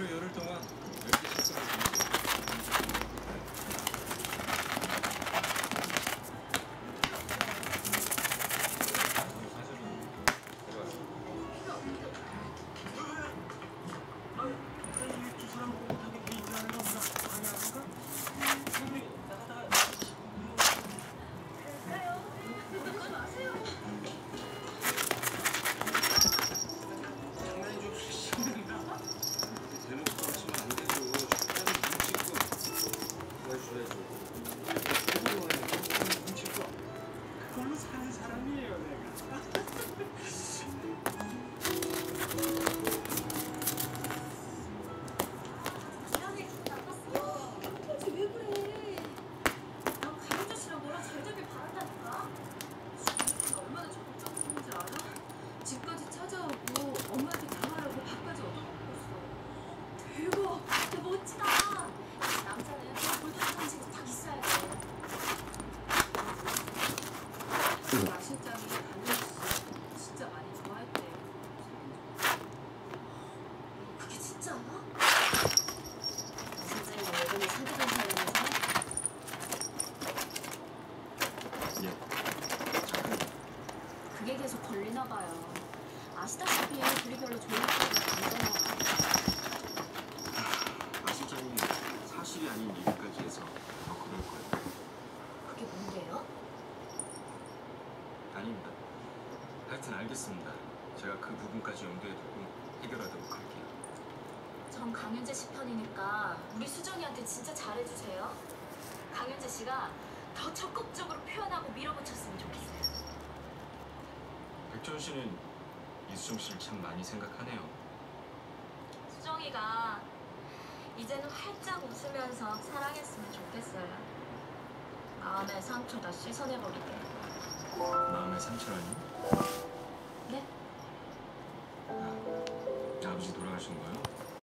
앞으로 열흘 동안 열개 실습을 아니에요 집까지 찾아오고 엄마한테 나가라고 밥까지 얻어먹고 있어 대박 진짜 멋지다 남자는 골드 화장실에서 다 있어야 돼 같지 않아? 진짜 이거 예전에 사귀던 사람이서? 예. 그게 계속 걸리나 봐요. 아시다시피 둘이 별로 좋은 사이가 아니잖아. 아 실장님 사실이 아닌 얘기까지 해서 더 그럴 거예요. 그게 뭔데요? 아닙니다. 하여튼 알겠습니다. 제가 그 부분까지 염두에 두고 해결하도록 할게요. 전 강현재 씨 편이니까 우리 수정이한테 진짜 잘해주세요. 강현재 씨가 더 적극적으로 표현하고 밀어붙였으면 좋겠어요. 백준 씨는 이수정 씨를 참 많이 생각하네요. 수정이가 이제는 활짝 웃으면서 사랑했으면 좋겠어요. 마음의 상처 다 씻어내버리게. 마음의 상처라니? 네? 아, 아버지 돌아가신 거예요?